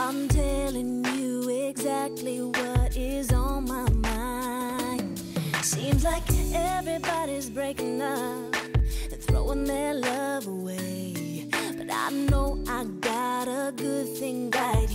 I'm telling you exactly what is on my mind. Seems like everybody's breaking up and throwing their love away. But I know I got a good thing right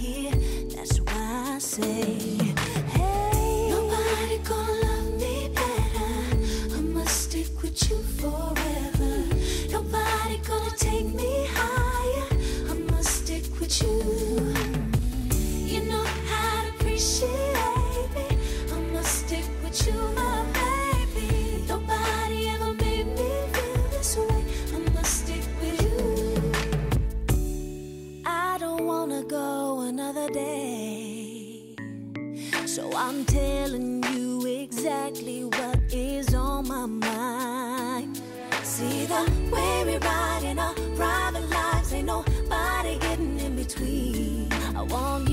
I'm telling you exactly what is on my mind. See the way we ride in our private lives, ain't nobody getting in between. I want you.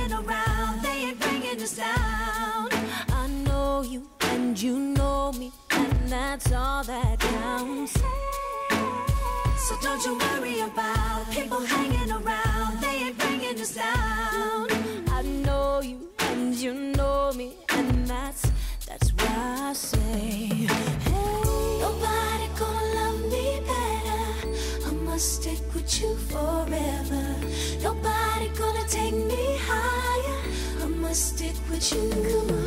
hold me, and that's all that counts. So don't you worry about people hanging around, they ain't bringing us down. I know you, and you know me, and that's, that's why I say, hey. Nobody gonna love me better, I must stick with you forever. Nobody gonna take me higher, I must stick with you,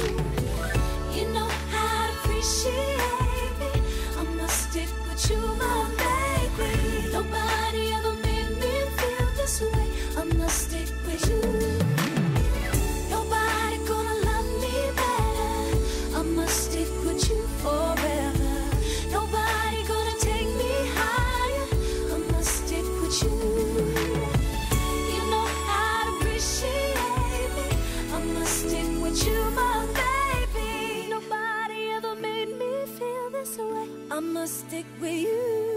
I must stick with you.